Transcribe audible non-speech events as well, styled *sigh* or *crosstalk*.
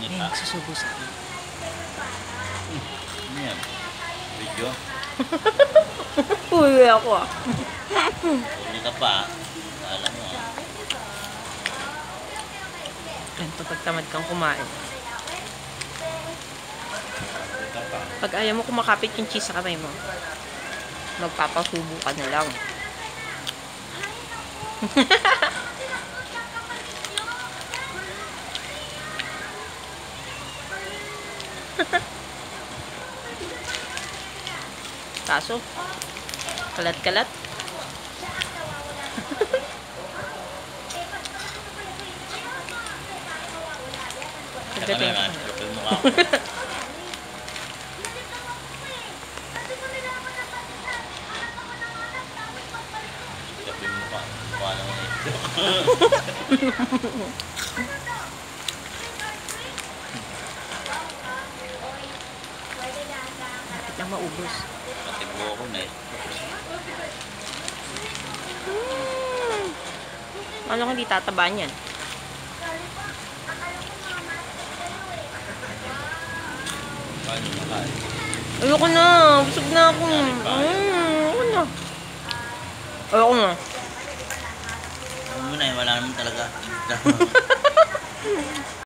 May nagsusubo sa akin. Ano yan? Video? Uy, ako ah. Huli ka pa. Alam mo ah. Ganito pag tamad kang kumain. Huli. Pag ayaw mo kumakapit yung cheese sa kamay mo, magpapasubo ka na lang. *laughs* *laughs* Kaso, kalat-kalat. Ko. Kapag mukha. Mukha naman eh. *laughs* lang maubos? Pati buho ko na eh. Hmm. Ano kung di tatabaan yan? Paano makain? Ayoko na. Busog na ako. Mm, ayoko na. Ayoko na. Mo na eh, wala naman talaga. *laughs*